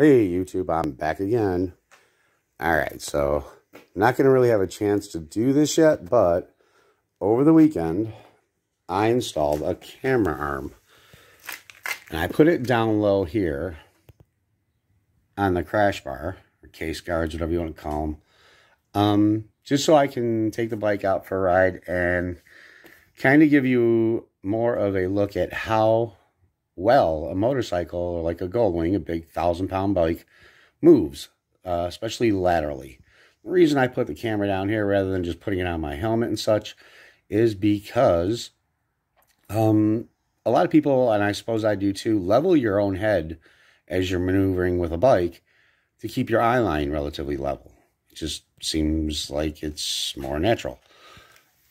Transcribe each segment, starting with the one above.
Hey YouTube, I'm back again. Alright, so I'm not going to really have a chance to do this yet, but over the weekend, I installed a camera arm. And I put it down low here on the crash bar, or case guards, whatever you want to call them. Um, just so I can take the bike out for a ride and kind of give you more of a look at how well a motorcycle or like a Goldwing, a big thousand pound bike, moves, uh, especially laterally. The reason I put the camera down here rather than just putting it on my helmet and such is because um, a lot of people, and I suppose I do too, level your own head as you're maneuvering with a bike to keep your eye line relatively level. It just seems like it's more natural.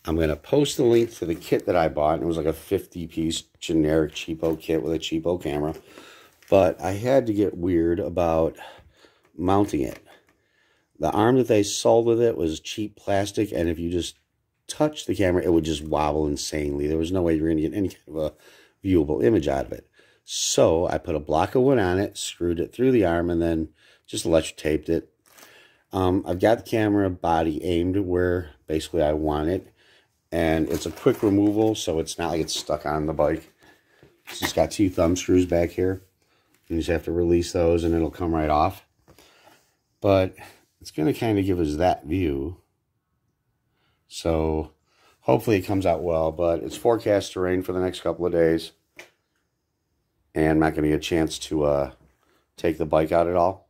I'm going to post the link to the kit that I bought. It was like a 50-piece generic cheapo kit with a cheapo camera. But I had to get weird about mounting it. The arm that they sold with it was cheap plastic, and if you just touch the camera, it would just wobble insanely. There was no way you were going to get any kind of a viewable image out of it. So I put a block of wood on it, screwed it through the arm, and then just electric taped it. Um, I've got the camera body aimed where basically I want it and it's a quick removal so it's not like it's stuck on the bike. It's just got two thumb screws back here. You just have to release those and it'll come right off. But it's going to kind of give us that view. So hopefully it comes out well but it's forecast to rain for the next couple of days and I'm not going to get a chance to uh, take the bike out at all.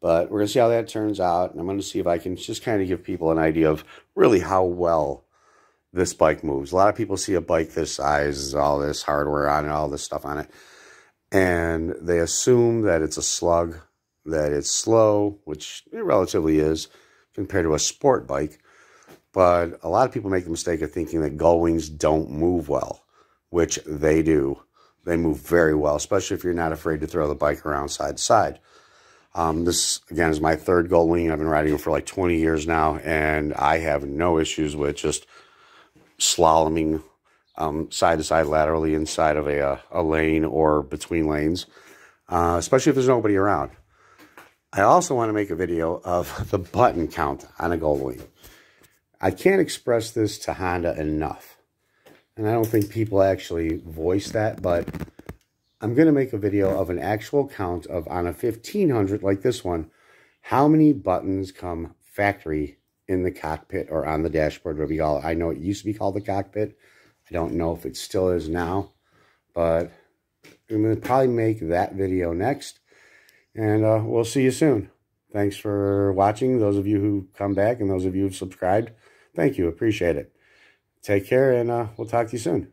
But we're going to see how that turns out and I'm going to see if I can just kind of give people an idea of really how well this bike moves. A lot of people see a bike this size, all this hardware on it, all this stuff on it, and they assume that it's a slug, that it's slow, which it relatively is compared to a sport bike. But a lot of people make the mistake of thinking that Goldwings don't move well, which they do. They move very well, especially if you're not afraid to throw the bike around side to side. Um, this, again, is my third Goldwing. I've been riding it for like 20 years now, and I have no issues with just slaloming um, side to side laterally inside of a, uh, a lane or between lanes, uh, especially if there's nobody around. I also want to make a video of the button count on a Goldwing. I can't express this to Honda enough. And I don't think people actually voice that, but I'm going to make a video of an actual count of on a 1500 like this one, how many buttons come factory in the cockpit or on the dashboard, whatever you call it. I know it used to be called the cockpit. I don't know if it still is now, but I'm going to probably make that video next. And uh, we'll see you soon. Thanks for watching. Those of you who come back and those of you who have subscribed, thank you. Appreciate it. Take care, and uh, we'll talk to you soon.